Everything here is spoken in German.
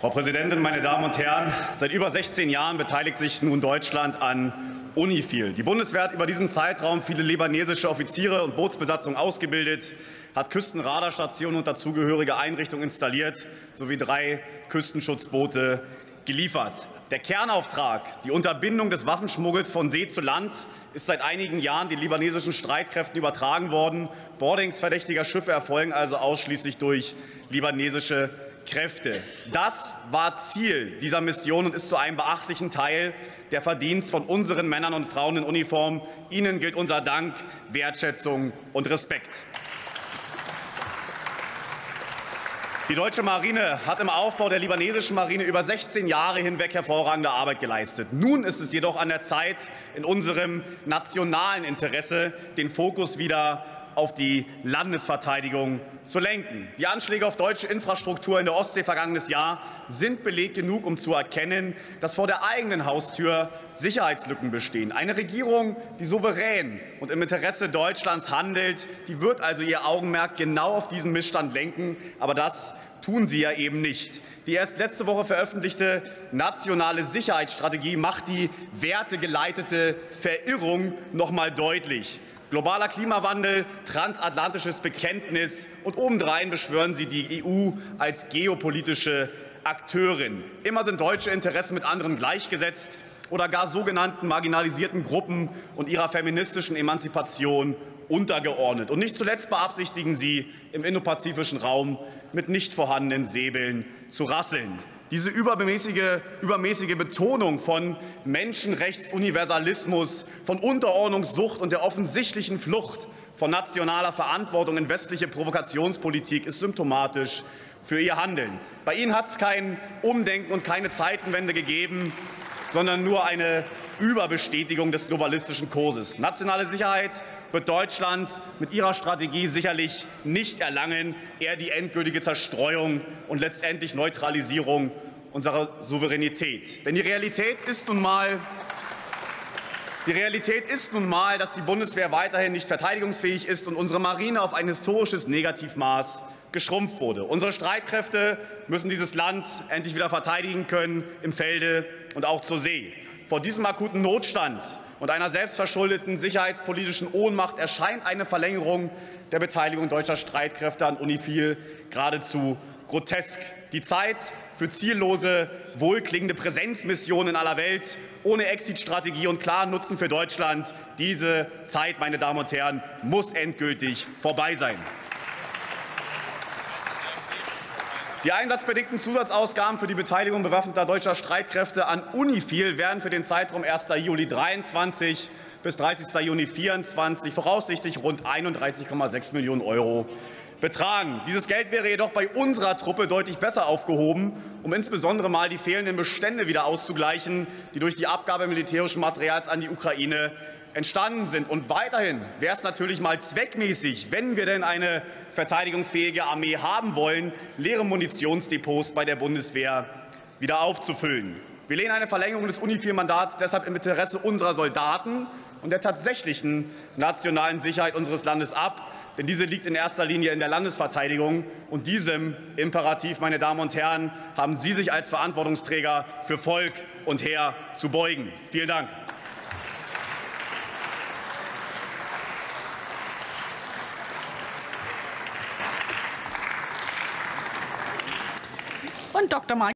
Frau Präsidentin, meine Damen und Herren! Seit über 16 Jahren beteiligt sich nun Deutschland an UNIFIL. Die Bundeswehr hat über diesen Zeitraum viele libanesische Offiziere und Bootsbesatzungen ausgebildet, hat Küstenradarstationen und dazugehörige Einrichtungen installiert sowie drei Küstenschutzboote geliefert. Der Kernauftrag, die Unterbindung des Waffenschmuggels von See zu Land, ist seit einigen Jahren den libanesischen Streitkräften übertragen worden. Boardings verdächtiger Schiffe erfolgen also ausschließlich durch libanesische Kräfte. Das war Ziel dieser Mission und ist zu einem beachtlichen Teil der Verdienst von unseren Männern und Frauen in Uniform. Ihnen gilt unser Dank, Wertschätzung und Respekt. Die deutsche Marine hat im Aufbau der libanesischen Marine über 16 Jahre hinweg hervorragende Arbeit geleistet. Nun ist es jedoch an der Zeit, in unserem nationalen Interesse den Fokus wieder auf die Landesverteidigung zu lenken. Die Anschläge auf deutsche Infrastruktur in der Ostsee vergangenes Jahr sind Beleg genug, um zu erkennen, dass vor der eigenen Haustür Sicherheitslücken bestehen. Eine Regierung, die souverän und im Interesse Deutschlands handelt, die wird also ihr Augenmerk genau auf diesen Missstand lenken. Aber das tun sie ja eben nicht. Die erst letzte Woche veröffentlichte nationale Sicherheitsstrategie macht die wertegeleitete Verirrung noch mal deutlich. Globaler Klimawandel, transatlantisches Bekenntnis und obendrein beschwören Sie die EU als geopolitische Akteurin. Immer sind deutsche Interessen mit anderen gleichgesetzt oder gar sogenannten marginalisierten Gruppen und ihrer feministischen Emanzipation untergeordnet. Und nicht zuletzt beabsichtigen Sie, im indopazifischen Raum mit nicht vorhandenen Säbeln zu rasseln. Diese übermäßige, übermäßige Betonung von Menschenrechtsuniversalismus, von Unterordnungssucht und der offensichtlichen Flucht von nationaler Verantwortung in westliche Provokationspolitik ist symptomatisch für Ihr Handeln. Bei Ihnen hat es kein Umdenken und keine Zeitenwende gegeben, sondern nur eine Überbestätigung des globalistischen Kurses. Nationale Sicherheit wird Deutschland mit ihrer Strategie sicherlich nicht erlangen, eher die endgültige Zerstreuung und letztendlich Neutralisierung unserer Souveränität. Denn die Realität ist nun mal die Realität ist nun mal, dass die Bundeswehr weiterhin nicht verteidigungsfähig ist und unsere Marine auf ein historisches Negativmaß geschrumpft wurde. Unsere Streitkräfte müssen dieses Land endlich wieder verteidigen können, im Felde und auch zur See. Vor diesem akuten Notstand und einer selbstverschuldeten sicherheitspolitischen Ohnmacht erscheint eine Verlängerung der Beteiligung deutscher Streitkräfte an UNIFIL geradezu grotesk. Die Zeit für ziellose, wohlklingende Präsenzmissionen in aller Welt ohne Exit-Strategie und klaren Nutzen für Deutschland, diese Zeit, meine Damen und Herren, muss endgültig vorbei sein. Die einsatzbedingten Zusatzausgaben für die Beteiligung bewaffneter deutscher Streitkräfte an UNIFIL werden für den Zeitraum 1. Juli 23 bis 30. Juni 24 voraussichtlich rund 31,6 Millionen Euro betragen. Dieses Geld wäre jedoch bei unserer Truppe deutlich besser aufgehoben, um insbesondere mal die fehlenden Bestände wieder auszugleichen, die durch die Abgabe militärischen Materials an die Ukraine entstanden sind. Und weiterhin wäre es natürlich mal zweckmäßig, wenn wir denn eine verteidigungsfähige Armee haben wollen, leere Munitionsdepots bei der Bundeswehr wieder aufzufüllen. Wir lehnen eine Verlängerung des UNIFIL-Mandats deshalb im Interesse unserer Soldaten und der tatsächlichen nationalen Sicherheit unseres Landes ab. Denn diese liegt in erster Linie in der Landesverteidigung. Und diesem Imperativ, meine Damen und Herren, haben Sie sich als Verantwortungsträger für Volk und Heer zu beugen. Vielen Dank. und Dr. Mark